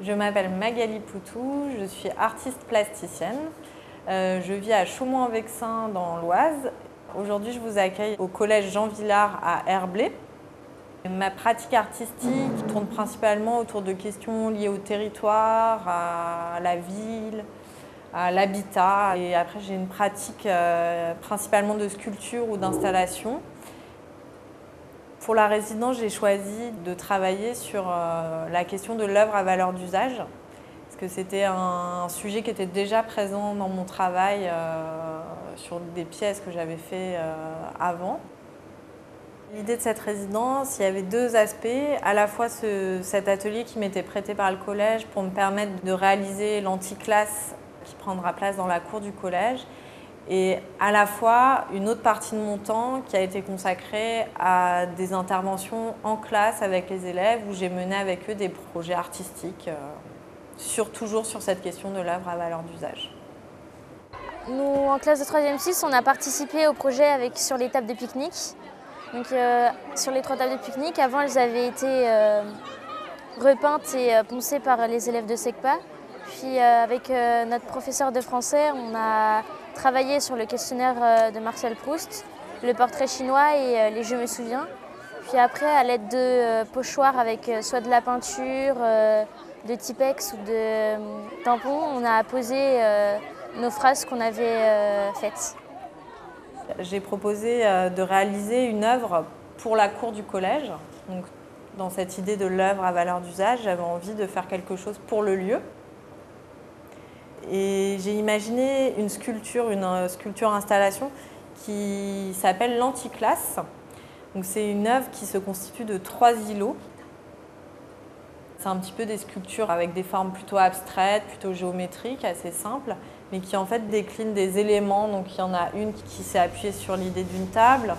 Je m'appelle Magali Poutou, je suis artiste plasticienne. Euh, je vis à Chaumont-en-Vexin dans l'Oise. Aujourd'hui, je vous accueille au collège Jean Villard à Herblay. Ma pratique artistique tourne principalement autour de questions liées au territoire, à la ville, à l'habitat. Et après, j'ai une pratique euh, principalement de sculpture ou d'installation. Pour la résidence, j'ai choisi de travailler sur euh, la question de l'œuvre à valeur d'usage, parce que c'était un sujet qui était déjà présent dans mon travail euh, sur des pièces que j'avais fait euh, avant. L'idée de cette résidence, il y avait deux aspects. À la fois ce, cet atelier qui m'était prêté par le collège pour me permettre de réaliser l'anticlasse qui prendra place dans la cour du collège et à la fois une autre partie de mon temps qui a été consacrée à des interventions en classe avec les élèves où j'ai mené avec eux des projets artistiques, euh, sur, toujours sur cette question de l'œuvre à valeur d'usage. Nous, en classe de 3e 6, on a participé au projet avec, sur les tables de pique-nique. Donc, euh, sur les trois tables de pique-nique, avant, elles avaient été euh, repeintes et poncées par les élèves de SECPA. Puis, euh, avec euh, notre professeur de français, on a travaillé sur le questionnaire euh, de Marcel Proust, le portrait chinois et les Je me souviens. Puis après, à l'aide de pochoirs avec soit de la peinture, de Tipex ou de tampons, on a posé nos phrases qu'on avait faites. J'ai proposé de réaliser une œuvre pour la cour du collège. Donc, dans cette idée de l'œuvre à valeur d'usage, j'avais envie de faire quelque chose pour le lieu. Et j'ai imaginé une sculpture, une euh, sculpture installation qui s'appelle l'anticlasse. Donc c'est une œuvre qui se constitue de trois îlots. C'est un petit peu des sculptures avec des formes plutôt abstraites, plutôt géométriques, assez simples, mais qui en fait déclinent des éléments. Donc il y en a une qui s'est appuyée sur l'idée d'une table,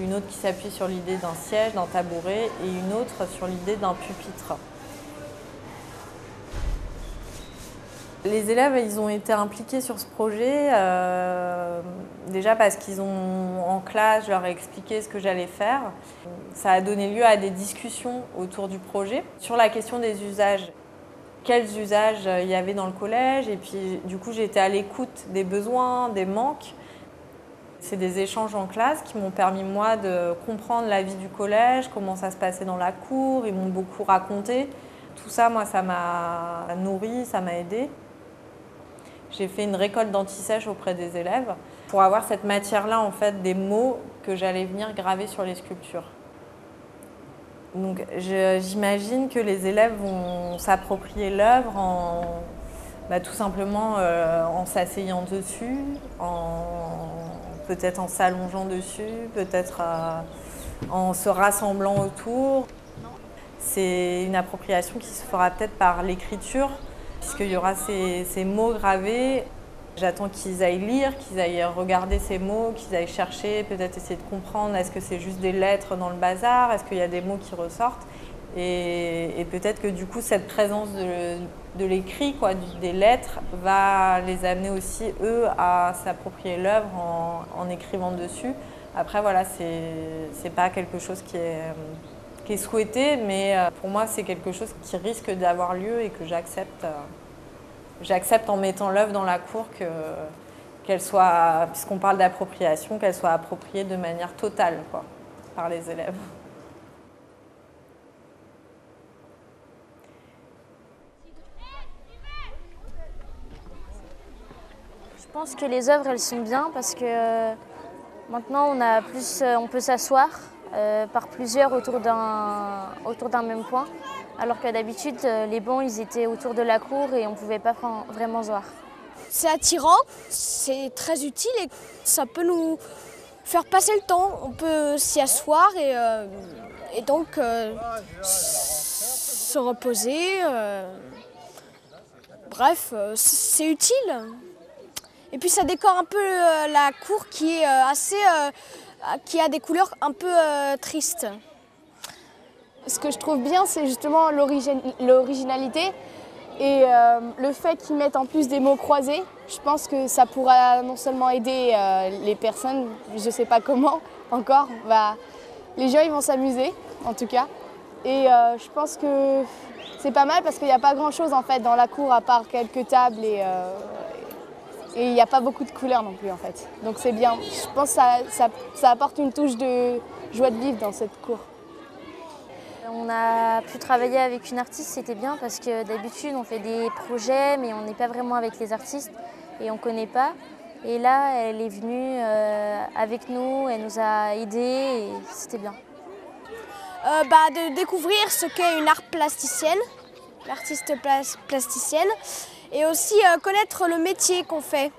une autre qui s'appuie sur l'idée d'un siège, d'un tabouret, et une autre sur l'idée d'un pupitre. Les élèves, ils ont été impliqués sur ce projet, euh, déjà parce qu'ils ont, en classe, je leur ai expliqué ce que j'allais faire. Ça a donné lieu à des discussions autour du projet sur la question des usages. Quels usages il y avait dans le collège? Et puis, du coup, été à l'écoute des besoins, des manques. C'est des échanges en classe qui m'ont permis, moi, de comprendre la vie du collège, comment ça se passait dans la cour. Ils m'ont beaucoup raconté. Tout ça, moi, ça m'a nourri, ça m'a aidé. J'ai fait une récolte d'antisèche auprès des élèves pour avoir cette matière-là, en fait, des mots que j'allais venir graver sur les sculptures. Donc j'imagine que les élèves vont s'approprier l'œuvre en bah, tout simplement euh, en s'asseyant dessus, en peut-être en s'allongeant dessus, peut-être euh, en se rassemblant autour. C'est une appropriation qui se fera peut-être par l'écriture, puisqu'il y aura ces, mots gravés. J'attends qu'ils aillent lire, qu'ils aillent regarder ces mots, qu'ils aillent chercher, peut-être essayer de comprendre est-ce que c'est juste des lettres dans le bazar, est-ce qu'il y a des mots qui ressortent. Et, peut-être que du coup, cette présence de, l'écrit, quoi, des lettres, va les amener aussi, eux, à s'approprier l'œuvre en, en écrivant dessus. Après, voilà, c'est pas quelque chose qui est, qui est souhaité, mais euh, pour moi, c'est quelque chose qui risque d'avoir lieu et que j'accepte. euh, J'accepte en mettant l'œuvre dans la cour que qu'elle soit, puisqu'on parle d'appropriation, qu'elle soit appropriée de manière totale quoi, par les élèves. Je pense que les œuvres, elles sont bien parce que euh, maintenant, on, a plus, on peut s'asseoir euh, par plusieurs autour d'un même point, alors que d'habitude, euh, les bancs, ils étaient autour de la cour et on ne pouvait pas vraiment voir. C'est attirant, c'est très utile et ça peut nous faire passer le temps. On peut s'y asseoir et, euh, donc se reposer. Bref, c'est utile. Et puis ça décore un peu la cour qui est assez, qui a des couleurs un peu euh, tristes. Ce que je trouve bien, c'est justement l'originalité et euh, le fait qu'ils mettent en plus des mots croisés. Je pense que ça pourra non seulement aider euh, les personnes, je ne sais pas comment encore, les gens ils vont s'amuser en tout cas. Et euh, je pense que c'est pas mal parce qu'il n'y a pas grand chose en fait dans la cour à part quelques tables et euh, et il n'y a pas beaucoup de couleurs non plus en fait. Donc c'est bien. Je pense que ça, ça, ça apporte une touche de joie de vivre dans cette cour. On a pu travailler avec une artiste, c'était bien parce que d'habitude on fait des projets mais on n'est pas vraiment avec les artistes et on ne connaît pas. Et là, elle est venue euh, avec nous, elle nous a aidés et c'était bien. Euh, bah, de découvrir ce qu'est une art plasticienne, l'artiste plas- plasticienne, et aussi euh, connaître le métier qu'on fait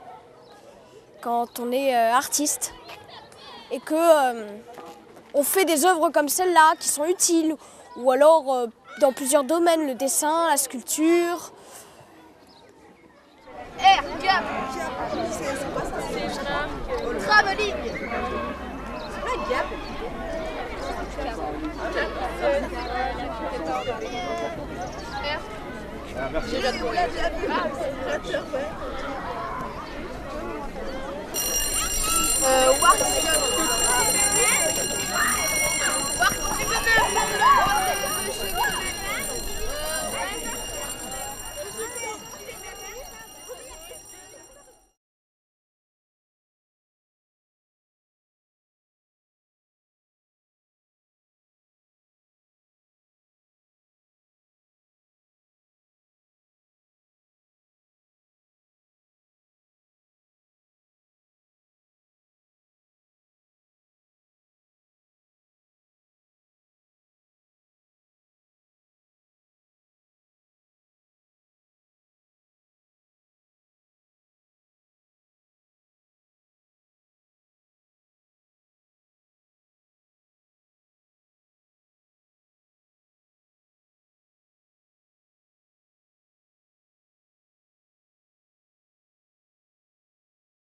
quand on est euh, artiste et que euh, on fait des œuvres comme celle-là qui sont utiles, ou alors euh, dans plusieurs domaines, le dessin, la sculpture. Euh,